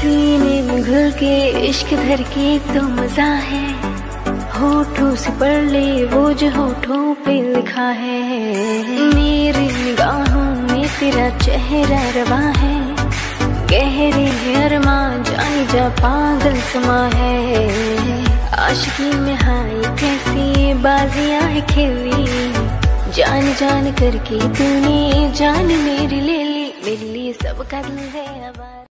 सीने में घुल के इश्क धर के तो मज़ा है। होठों से पढ़ ले वो जो होठों पे लिखा है। मेरी निगाहों में तेरा चेहरा रवा है। गहरे अरमा, जाने जा पागल समा है। आशिकी में हाई कैसी बाजिया है खेली। जान जान करके तूने जान मेरी ले ली। मेरे लिए सबका दिल है आवाज़।